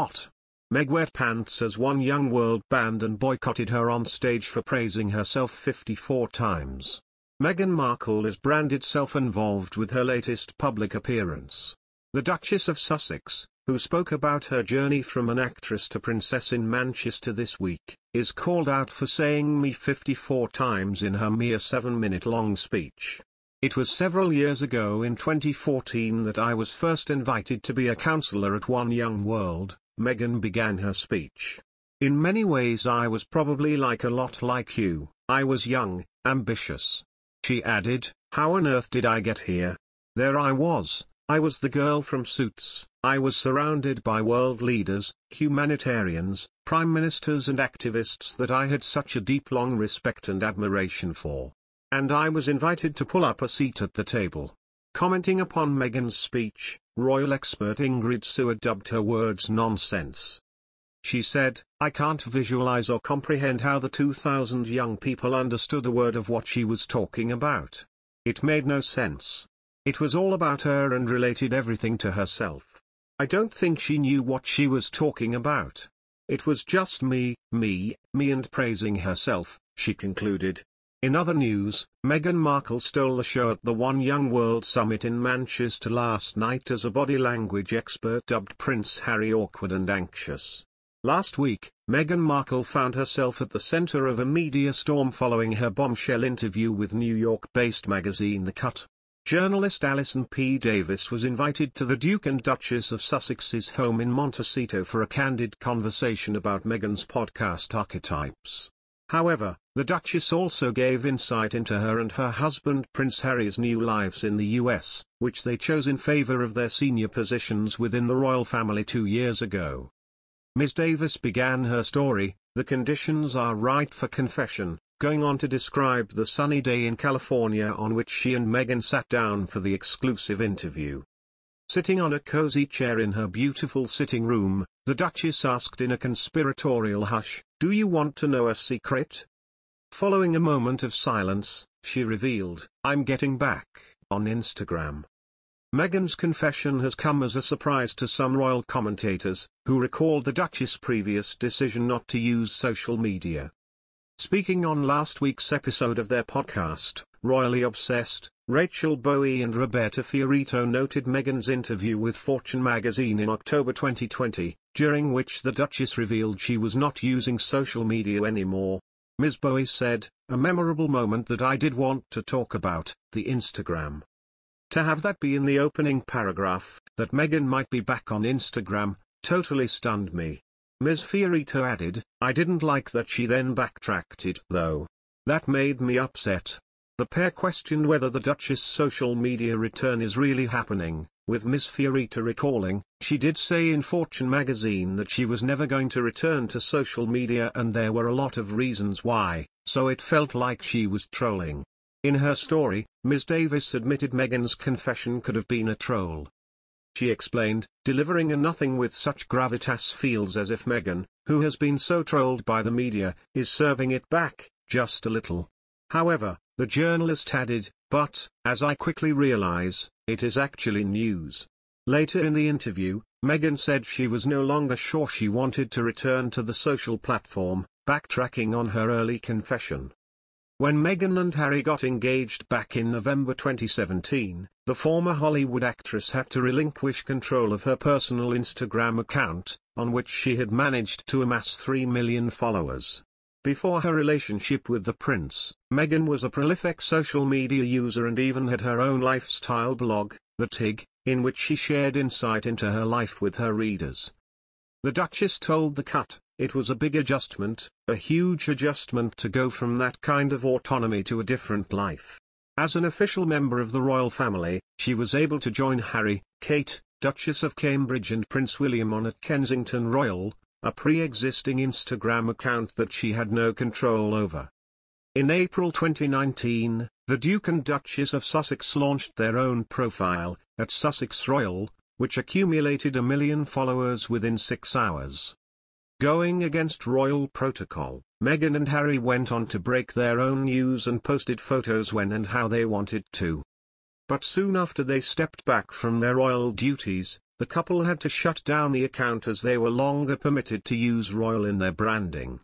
hot. Meg wet pants as one young world banned and boycotted her on stage for praising herself 54 times. Meghan Markle is branded self-involved with her latest public appearance. The Duchess of Sussex, who spoke about her journey from an actress to princess in Manchester this week, is called out for saying me 54 times in her mere 7-minute long speech. It was several years ago in 2014 that I was first invited to be a counselor at One Young World, Meghan began her speech. In many ways I was probably like a lot like you, I was young, ambitious, she added, How on earth did I get here? There I was, I was the girl from Suits, I was surrounded by world leaders, humanitarians, prime ministers and activists that I had such a deep long respect and admiration for. And I was invited to pull up a seat at the table. Commenting upon Meghan's speech, royal expert Ingrid Seward dubbed her words nonsense. She said, I can't visualize or comprehend how the 2,000 young people understood a word of what she was talking about. It made no sense. It was all about her and related everything to herself. I don't think she knew what she was talking about. It was just me, me, me and praising herself, she concluded. In other news, Meghan Markle stole the show at the One Young World Summit in Manchester last night as a body language expert dubbed Prince Harry awkward and anxious. Last week, Meghan Markle found herself at the center of a media storm following her bombshell interview with New York-based magazine The Cut. Journalist Allison P. Davis was invited to the Duke and Duchess of Sussex's home in Montecito for a candid conversation about Meghan's podcast Archetypes. However, the Duchess also gave insight into her and her husband Prince Harry's new lives in the US, which they chose in favor of their senior positions within the royal family two years ago. Ms. Davis began her story, the conditions are right for confession, going on to describe the sunny day in California on which she and Meghan sat down for the exclusive interview. Sitting on a cozy chair in her beautiful sitting room, the Duchess asked in a conspiratorial hush, Do you want to know a secret? Following a moment of silence, she revealed, I'm getting back, on Instagram. Meghan's confession has come as a surprise to some royal commentators, who recalled the Duchess' previous decision not to use social media. Speaking on last week's episode of their podcast, Royally Obsessed, Rachel Bowie and Roberta Fiorito noted Meghan's interview with Fortune magazine in October 2020, during which the Duchess revealed she was not using social media anymore. Ms. Bowie said, a memorable moment that I did want to talk about, the Instagram. To have that be in the opening paragraph, that Meghan might be back on Instagram, totally stunned me. Ms. Fiorito added, I didn't like that she then backtracked it though. That made me upset. The pair questioned whether the Duchess' social media return is really happening, with Ms. Fiorito recalling, she did say in Fortune magazine that she was never going to return to social media and there were a lot of reasons why, so it felt like she was trolling. In her story, Ms. Davis admitted Meghan's confession could have been a troll. She explained, delivering a nothing with such gravitas feels as if Meghan, who has been so trolled by the media, is serving it back, just a little. However, the journalist added, but, as I quickly realize, it is actually news. Later in the interview, Meghan said she was no longer sure she wanted to return to the social platform, backtracking on her early confession. When Meghan and Harry got engaged back in November 2017, the former Hollywood actress had to relinquish control of her personal Instagram account, on which she had managed to amass 3 million followers. Before her relationship with the prince, Meghan was a prolific social media user and even had her own lifestyle blog, The Tig, in which she shared insight into her life with her readers. The Duchess told The Cut, it was a big adjustment, a huge adjustment to go from that kind of autonomy to a different life. As an official member of the royal family, she was able to join Harry, Kate, Duchess of Cambridge and Prince William on at Kensington Royal, a pre-existing Instagram account that she had no control over. In April 2019, the Duke and Duchess of Sussex launched their own profile, at Sussex Royal, which accumulated a million followers within six hours. Going against royal protocol, Meghan and Harry went on to break their own news and posted photos when and how they wanted to. But soon after they stepped back from their royal duties, the couple had to shut down the account as they were longer permitted to use royal in their branding.